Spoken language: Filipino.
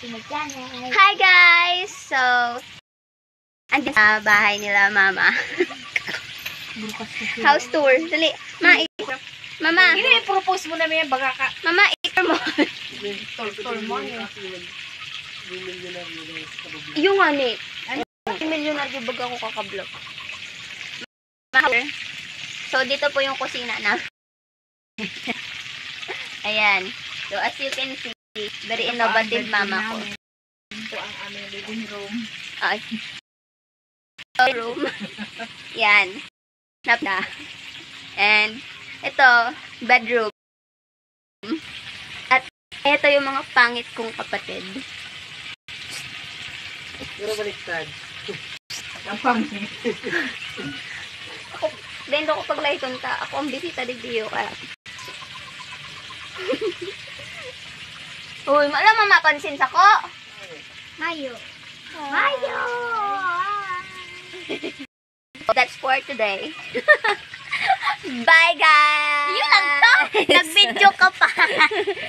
Hi guys! So, andyan sa bahay nila mama. House tour. Dali. Ma, i- Mama, Hindi, propose mo na may baga ka. mama, itur mo. Tol mo yun. yung ani. Milyonaryo bag ako kakablog. So, dito po yung kusina na. Ayan. So, as you can see, very innovative mama ko. Ito ang aming living room. Ay. room. Yan. Nap na. And, ito, bedroom. At, ito yung mga pangit kong kapatid. Pero baliktad. Ang pangit. Then, ko pag layton ka, ako ang bisita di Dio, kaya. Uy, alam mo mapansin sa ko? Mayo. Mayo! That's for today. Bye, guys! Yun lang to. Nag-video ka pa.